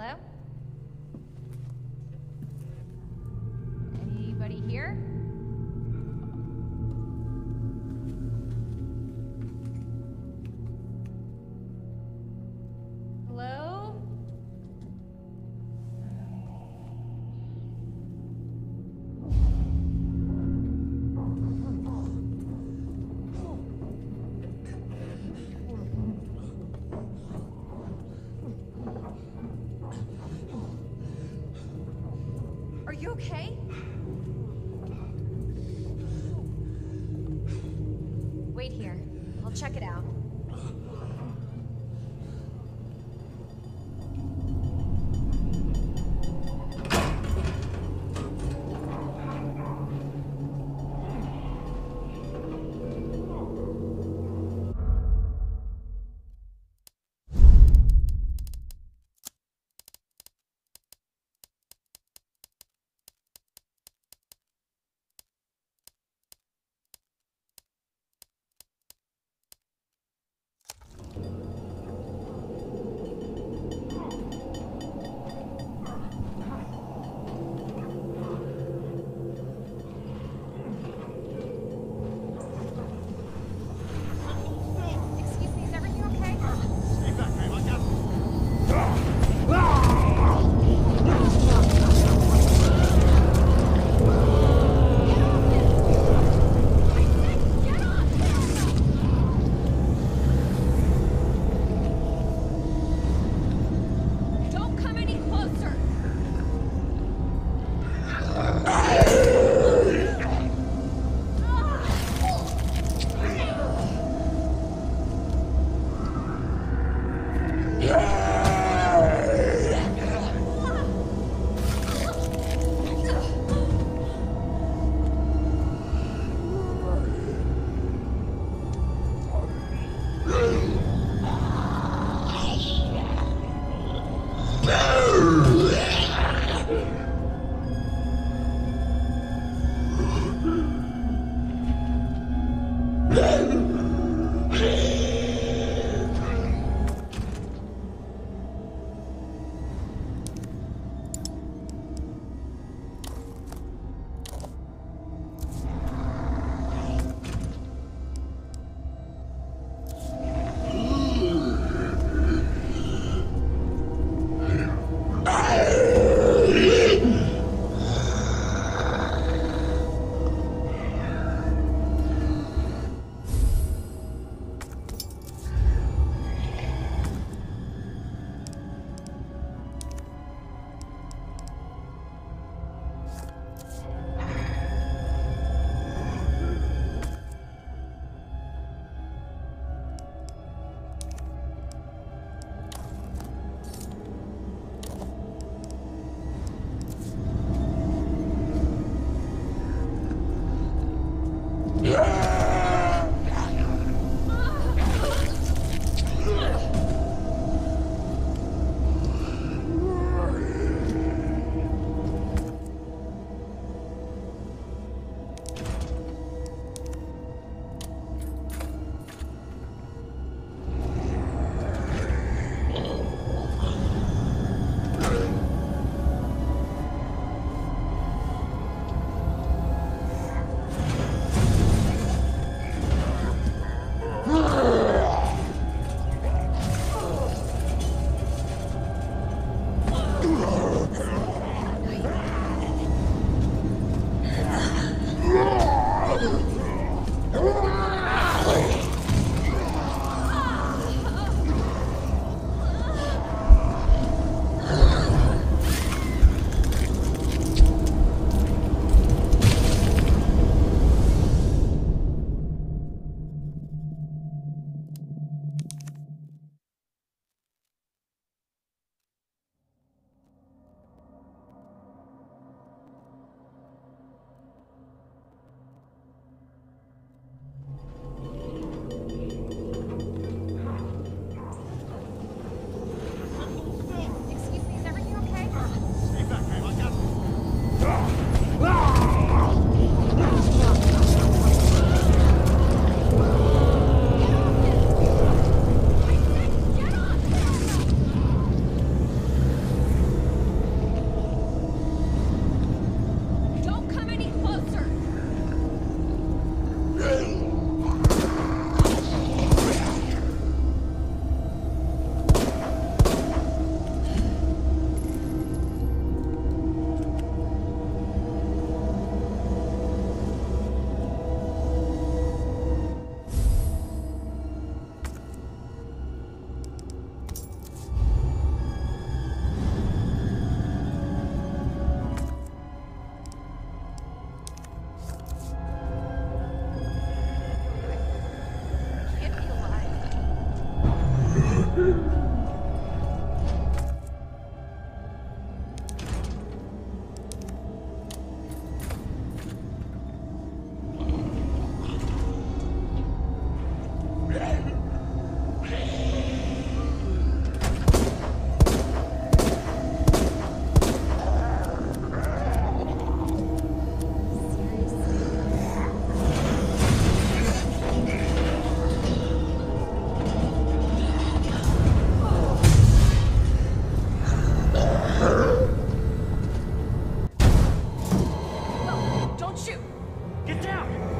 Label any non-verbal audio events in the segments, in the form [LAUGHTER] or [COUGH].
Hello? Get down!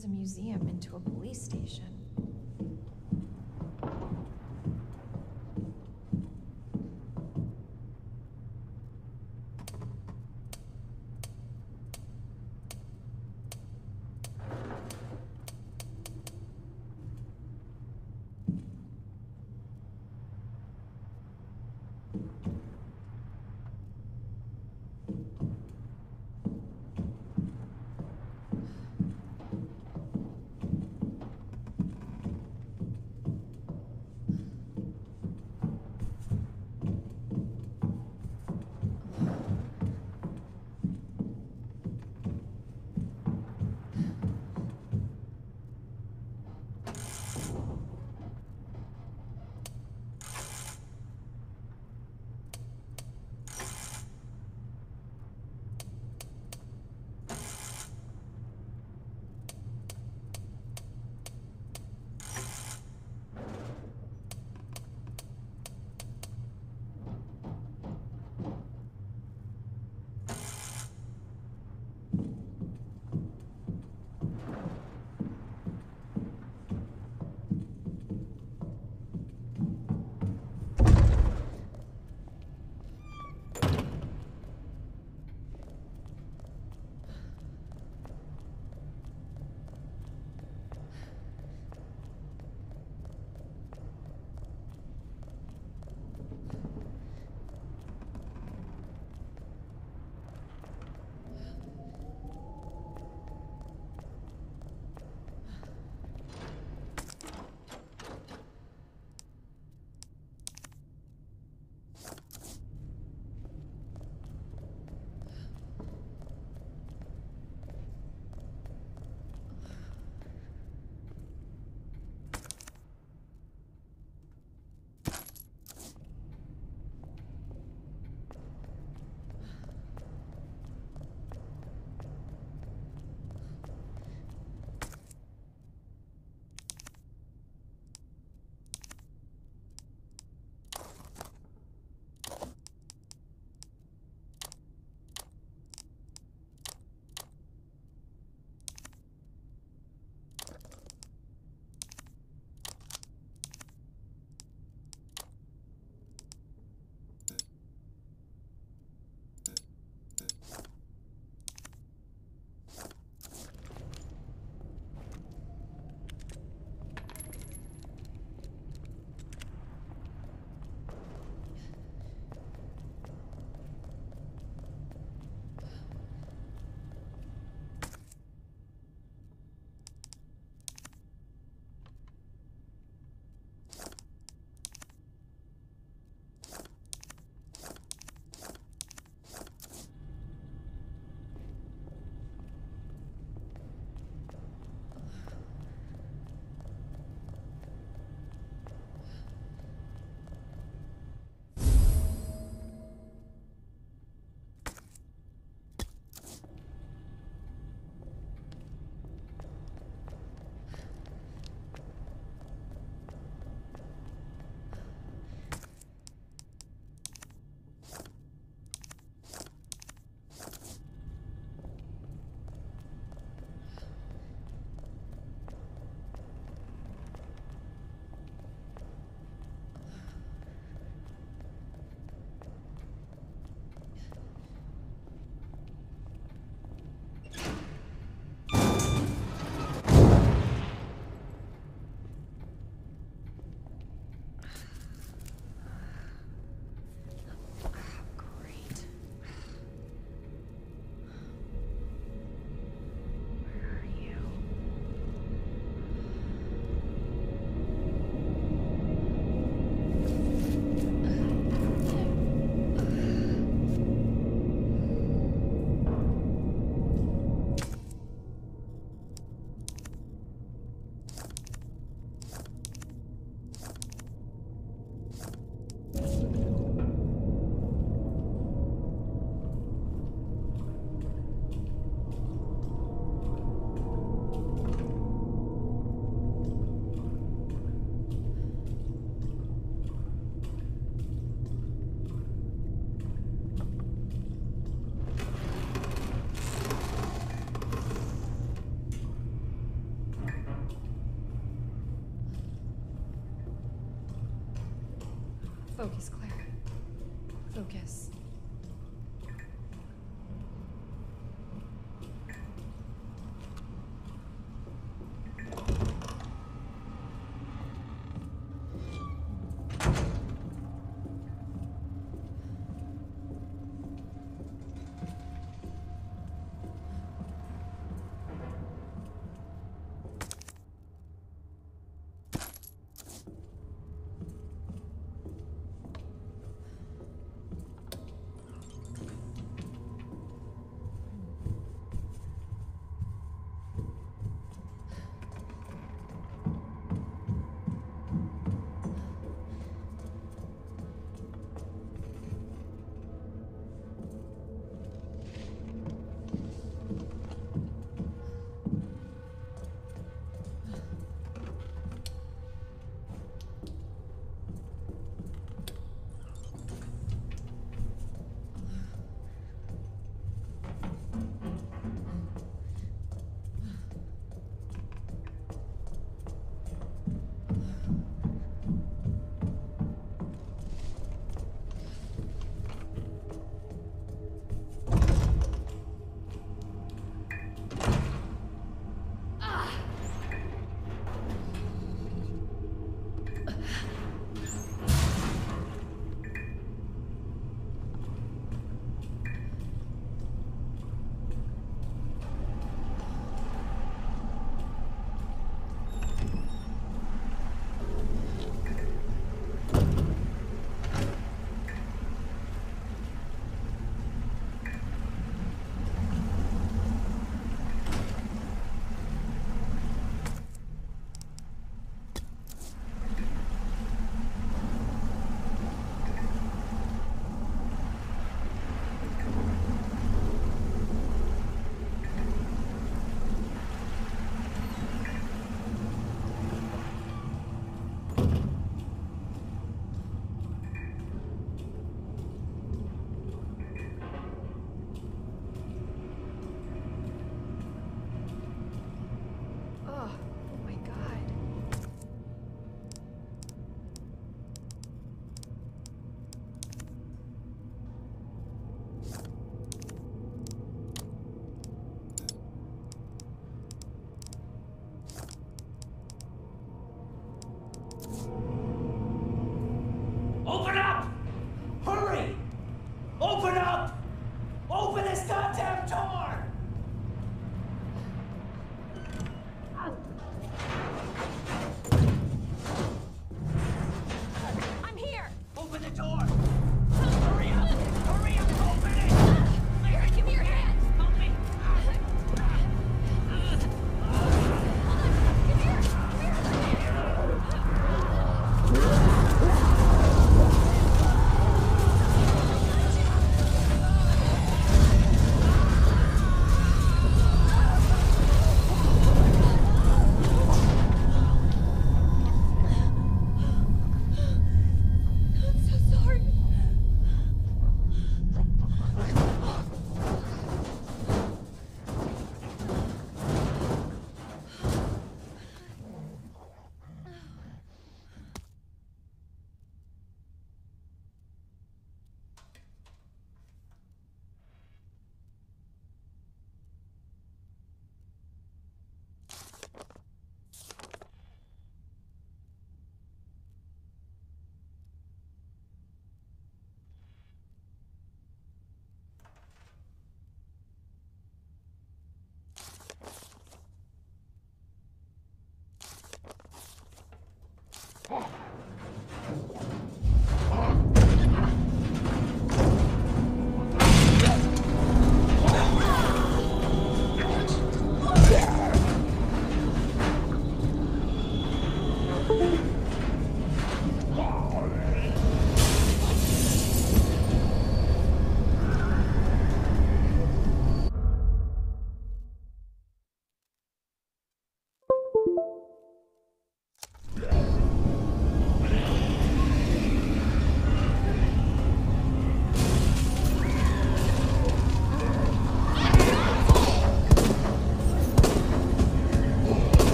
turns a museum into a police station.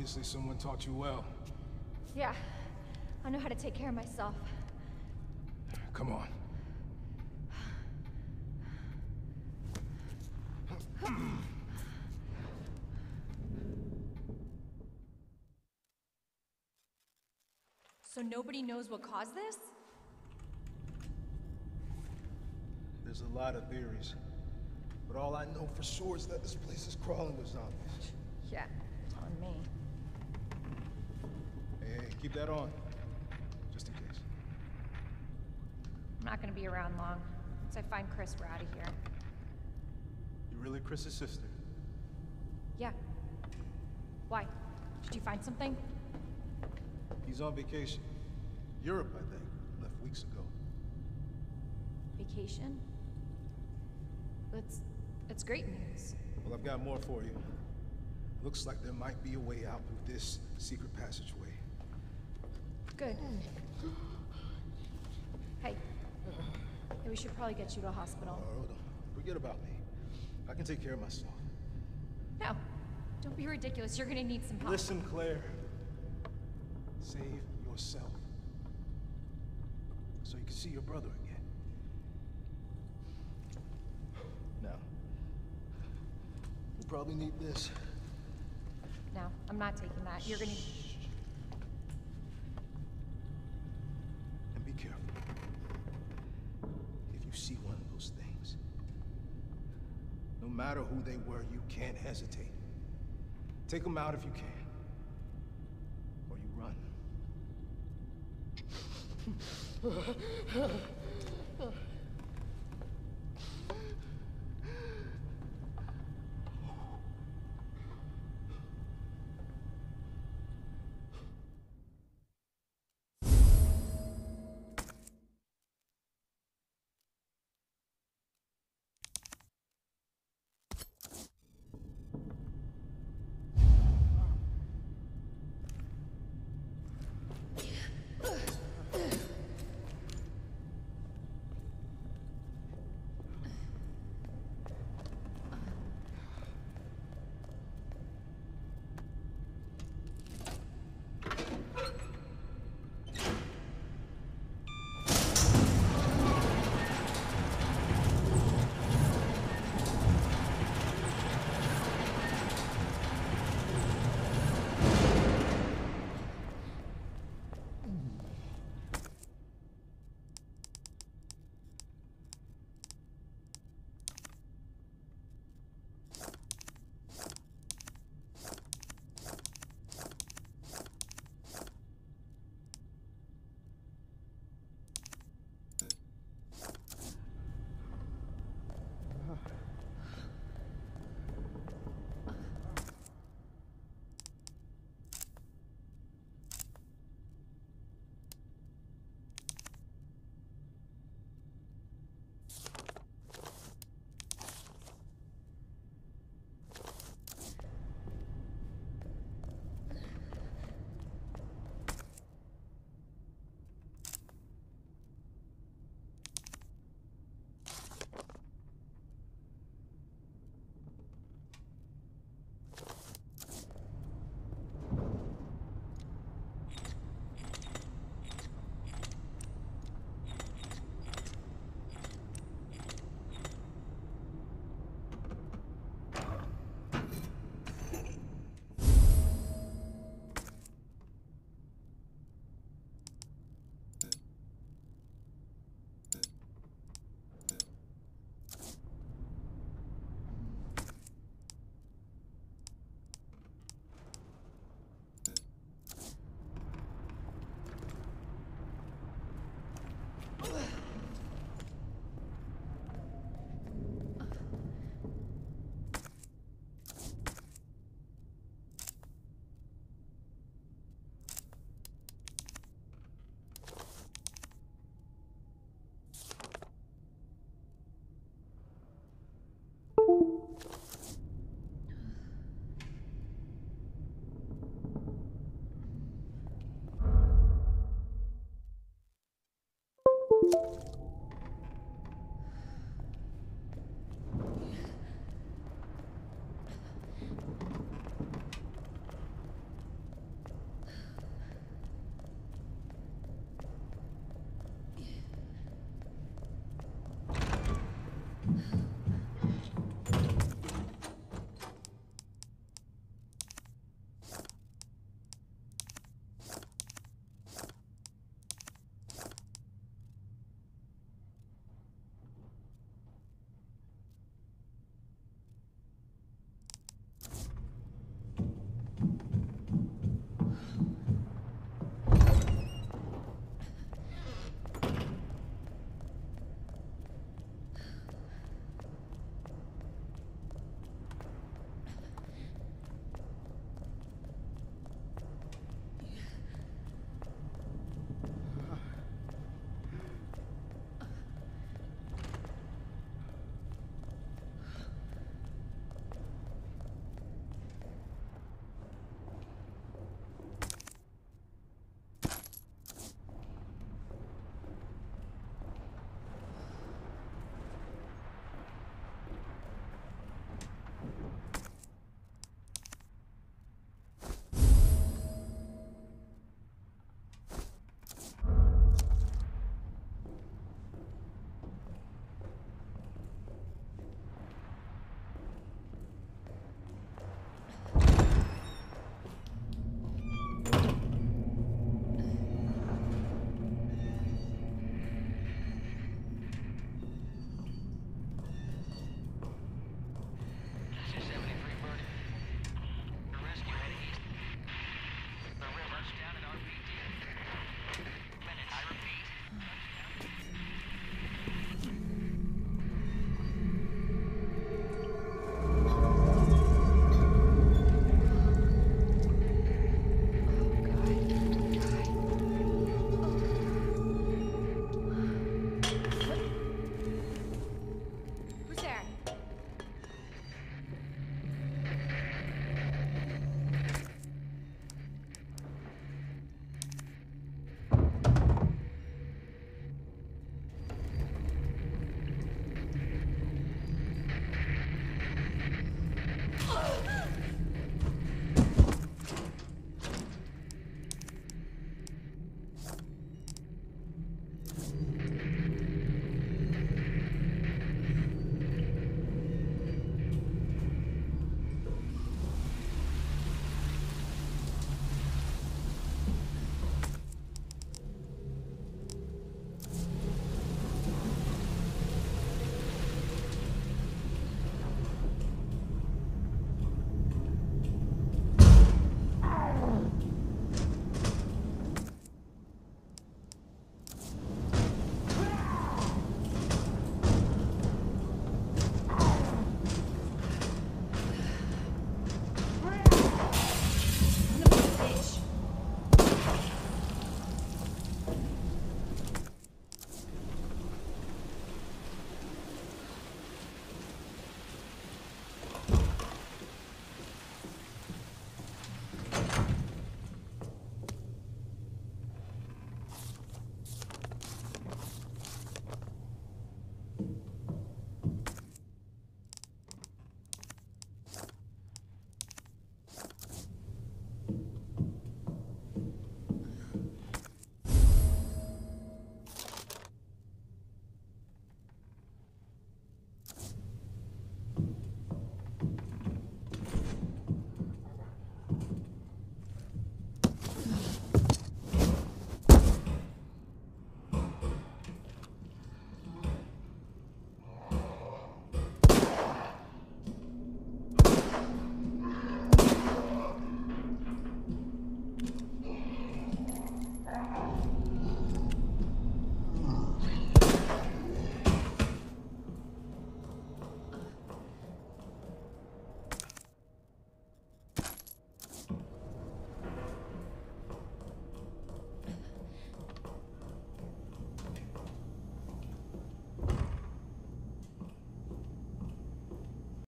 Obviously, someone taught you well. Yeah, I know how to take care of myself. Come on. So nobody knows what caused this? There's a lot of theories. But all I know for sure is that this place is crawling with zombies. Yeah, on me. Hey, keep that on. Just in case. I'm not gonna be around long. Once I find Chris, we're out of here. You really Chris's sister? Yeah. Why? Did you find something? He's on vacation. Europe, I think. Left weeks ago. Vacation? That's that's great news. Well, I've got more for you. Looks like there might be a way out through this secret passageway. Good. Hey. We should probably get you to a hospital. Oh. Forget about me. I can take care of myself. No. Don't be ridiculous. You're gonna need some help. Listen, Claire. Save yourself. So you can see your brother again. No. we'll probably need this. No, I'm not taking that. You're gonna. And be careful. If you see one of those things, no matter who they were, you can't hesitate. Take them out if you can. Or you run. [LAUGHS]